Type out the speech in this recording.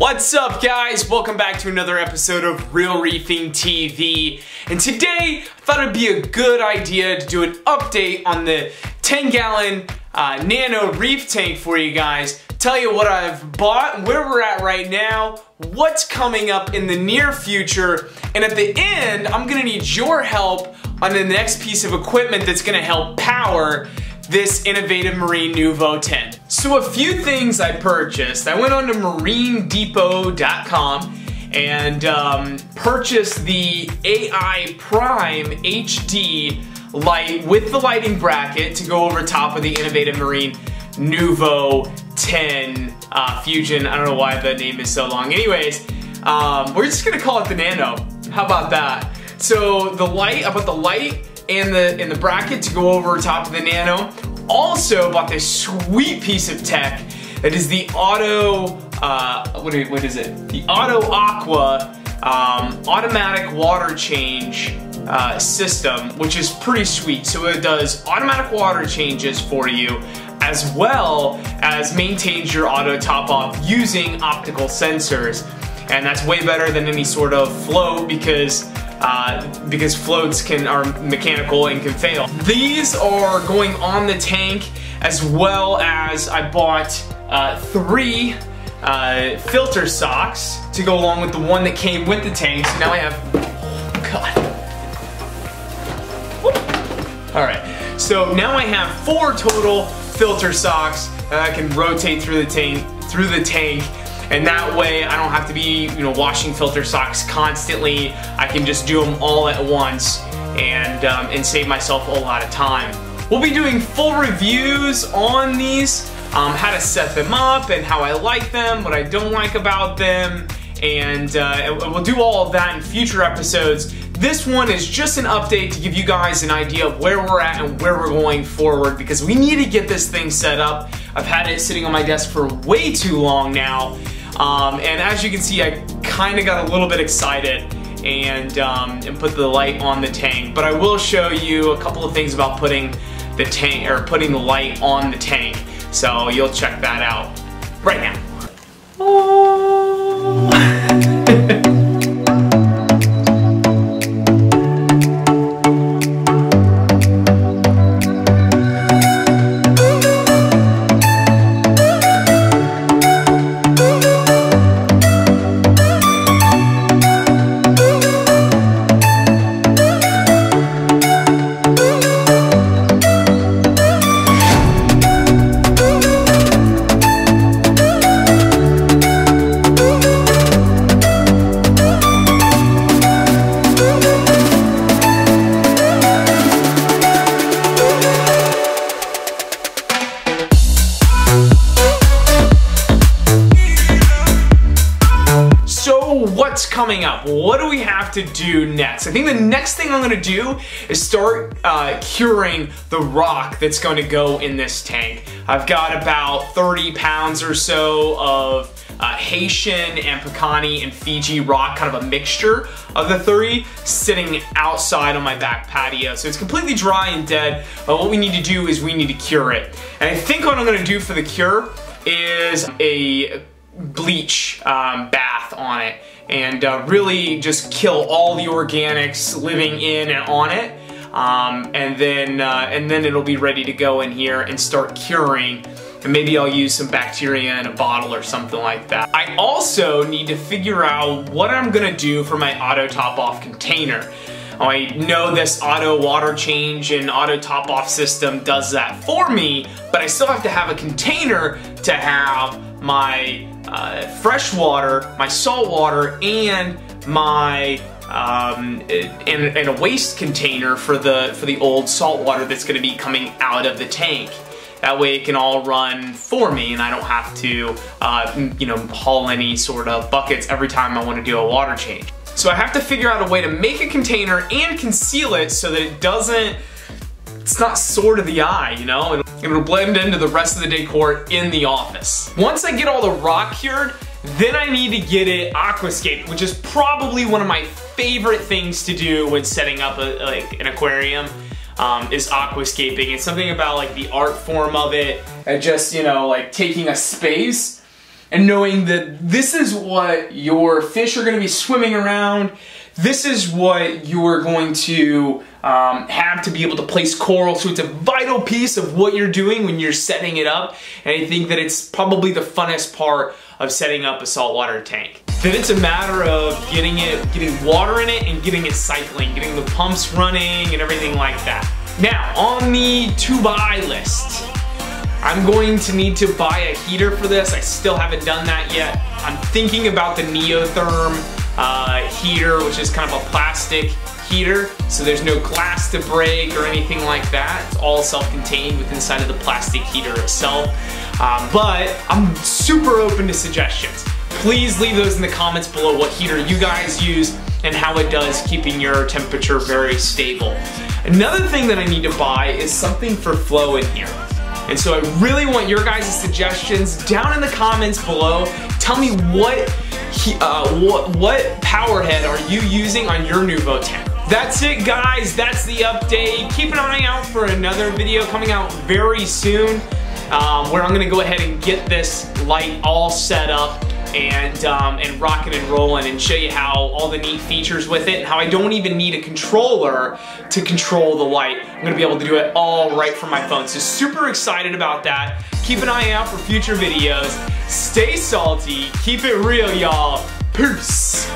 What's up guys? Welcome back to another episode of Real Reefing TV. And today, I thought it'd be a good idea to do an update on the 10 gallon uh, Nano Reef tank for you guys. Tell you what I've bought, where we're at right now, what's coming up in the near future, and at the end, I'm gonna need your help on the next piece of equipment that's gonna help power this innovative Marine Nuvo 10. So a few things I purchased. I went on to marinedepot.com and um, purchased the AI Prime HD light with the lighting bracket to go over top of the innovative Marine Nuvo 10 uh, Fusion. I don't know why the name is so long. Anyways, um, we're just gonna call it the Nano. How about that? So the light, I bought the light and the, and the bracket to go over top of the Nano. Also bought this sweet piece of tech that is the Auto, uh, what, what is it? The Auto Aqua um, automatic water change uh, system, which is pretty sweet. So it does automatic water changes for you as well as maintains your auto top off using optical sensors. And that's way better than any sort of float because uh, because floats can are mechanical and can fail. These are going on the tank as well as I bought uh, three uh, filter socks to go along with the one that came with the tank. So now I have, God. All right, so now I have four total filter socks that I can rotate through the tank, through the tank and that way I don't have to be you know washing filter socks constantly. I can just do them all at once and, um, and save myself a lot of time. We'll be doing full reviews on these, um, how to set them up and how I like them, what I don't like about them, and uh, we'll do all of that in future episodes. This one is just an update to give you guys an idea of where we're at and where we're going forward because we need to get this thing set up. I've had it sitting on my desk for way too long now um, and as you can see, I kind of got a little bit excited and, um, and put the light on the tank. But I will show you a couple of things about putting the tank or putting the light on the tank. So you'll check that out right now. What's coming up? What do we have to do next? I think the next thing I'm gonna do is start uh, curing the rock that's gonna go in this tank. I've got about 30 pounds or so of uh, Haitian and Pukani and Fiji rock, kind of a mixture of the three, sitting outside on my back patio. So it's completely dry and dead, but what we need to do is we need to cure it. And I think what I'm gonna do for the cure is a bleach um, bath on it and uh, really just kill all the organics living in and on it. Um, and then uh, and then it'll be ready to go in here and start curing and maybe I'll use some bacteria in a bottle or something like that. I also need to figure out what I'm gonna do for my auto top off container. I know this auto water change and auto top off system does that for me, but I still have to have a container to have my uh, fresh water, my salt water, and my um, and, and, a waste container for the for the old salt water that's going to be coming out of the tank. That way it can all run for me and I don't have to, uh, you know, haul any sort of buckets every time I want to do a water change. So I have to figure out a way to make a container and conceal it so that it doesn't, it's not sore to the eye, you know? It'll blend into the rest of the decor in the office. Once I get all the rock cured, then I need to get it aquascaped, which is probably one of my favorite things to do when setting up a, like an aquarium. Um, is aquascaping. It's something about like the art form of it and just, you know, like taking a space and knowing that this is what your fish are gonna be swimming around, this is what you're going to um, have to be able to place coral. So it's a vital piece of what you're doing when you're setting it up. And I think that it's probably the funnest part of setting up a saltwater tank. Then it's a matter of getting it, getting water in it and getting it cycling, getting the pumps running and everything like that. Now, on the to buy list, I'm going to need to buy a heater for this. I still haven't done that yet. I'm thinking about the Neotherm uh, heater, which is kind of a plastic heater, so there's no glass to break or anything like that. It's all self-contained within inside of the plastic heater itself. Um, but I'm super open to suggestions. Please leave those in the comments below what heater you guys use and how it does keeping your temperature very stable. Another thing that I need to buy is something for flow in here. And so I really want your guys' suggestions down in the comments below. Tell me what, uh, what, what power head are you using on your Nuvo tank? That's it guys, that's the update. Keep an eye out for another video coming out very soon um, where I'm gonna go ahead and get this light all set up and um, and rocking and rolling and show you how all the neat features with it and how I don't even need a controller to control the light. I'm gonna be able to do it all right from my phone. So super excited about that. Keep an eye out for future videos. Stay salty, keep it real y'all. Peace.